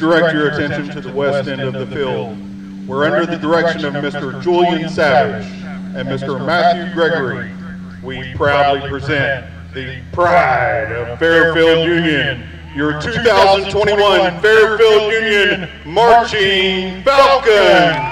Direct your attention to the west end of the field, where under the direction of Mr. Julian Savage and Mr. Matthew Gregory, we proudly present the pride of Fairfield Union, your 2021 Fairfield Union Marching Falcons.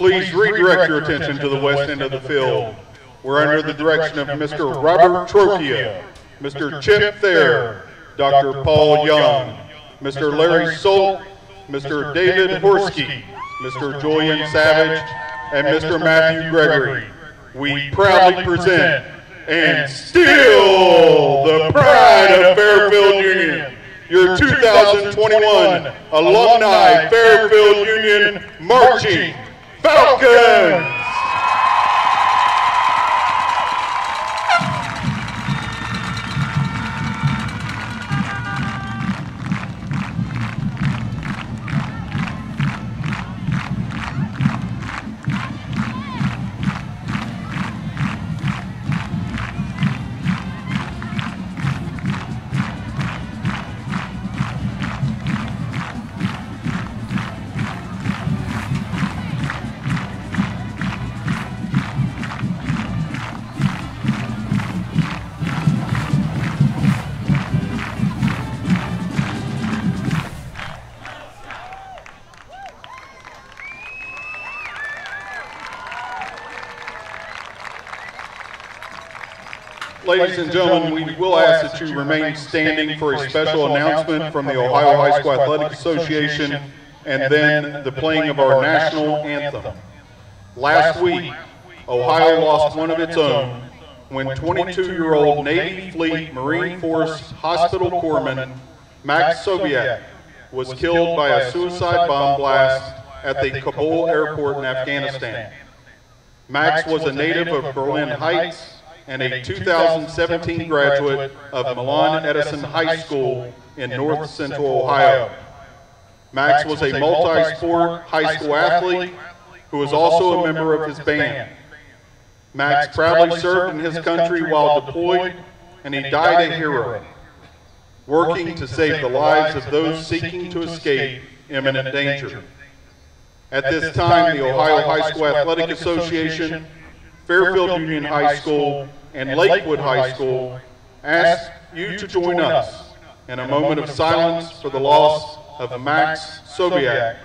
Please redirect your attention to the west end of the field. We're under the direction of Mr. Robert Trocchia, Mr. Chip Thayer, Dr. Paul Young, Mr. Larry Solt, Mr. David Horsky, Mr. Julian Savage, and Mr. Matthew Gregory. We proudly present and still the pride of Fairfield Union, your 2021 alumni Fairfield Union marching Falcons! Ladies and gentlemen, we will ask that you remain standing for a special announcement from the Ohio High School Athletic Association and then the playing of our national anthem. Last week, Ohio lost one of its own when 22-year-old Navy Fleet Marine Force Hospital Corpsman Max Soviak was killed by a suicide bomb blast at the Kabul airport in Afghanistan. Max was a native of Berlin Heights and a 2017 graduate of Milan Edison High School in North Central Ohio. Max was a multi-sport high school athlete who was also a member of his band. Max proudly served in his country while deployed, and he died a hero, working to save the lives of those seeking to escape imminent danger. At this time, the Ohio High School Athletic Association, Fairfield Union High School, and Lakewood High School ask you to join us in a moment of silence for the loss of Max Soviak,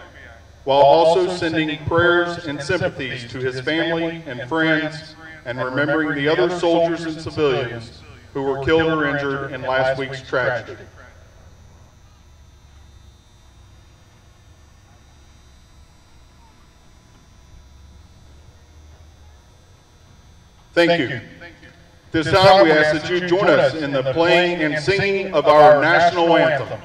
while also sending prayers and sympathies to his family and friends and remembering the other soldiers and civilians who were killed or injured in last week's tragedy. Thank you. This time we ask that you join us in the playing and singing of our national anthem.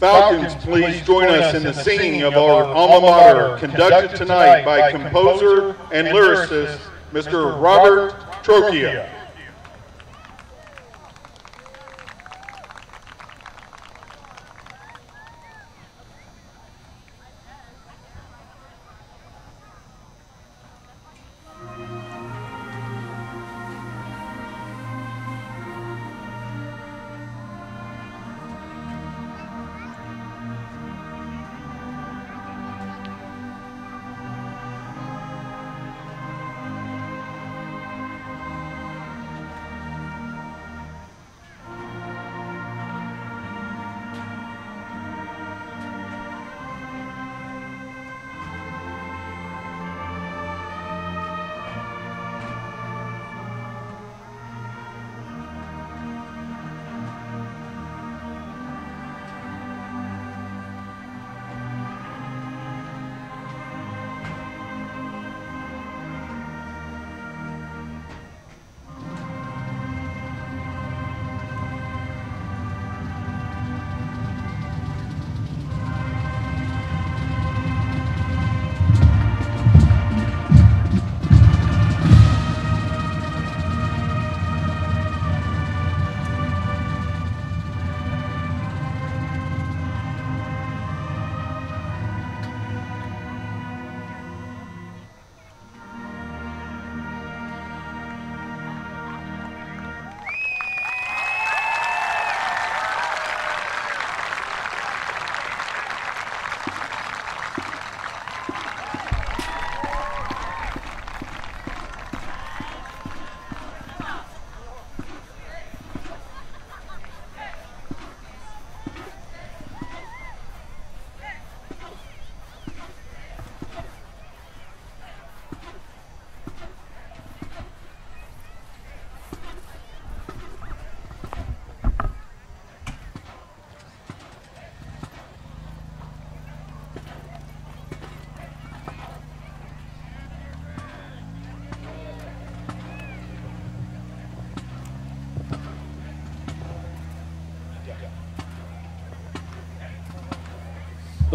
Falcons, please join us in the singing of our alma mater, conducted tonight by composer and lyricist, Mr. Robert Trocchia.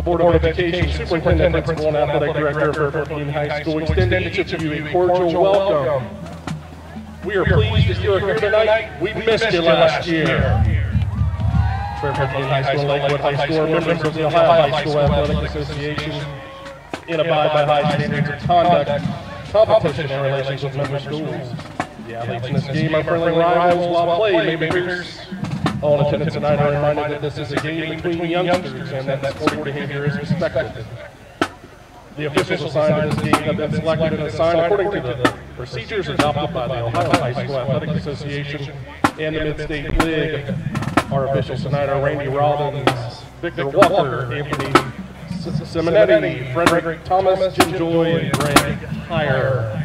Board of Education Superintendent, Principal, and Athletic Director of Fairfield Union High School extend each of you a cordial welcome. We are pleased that you are here tonight. We missed you last year. Fairfield High School Lakewood High School members of the Ohio High School Athletic Association and abide by high standards of conduct, competition, and relations with member schools. The athletes in this game are friendly rivals while play may be fierce. All in tonight are reminded that this is a game between youngsters and that that sport behavior is respected. The officials assigned to this game have been selected and assigned according to the procedures adopted by the Ohio High School Athletic Association and the Mid-State League. Our officials tonight are Randy Robbins, Victor Walker, Anthony Simonetti, Frederick Thomas, Jim Joy, and Greg Heyer.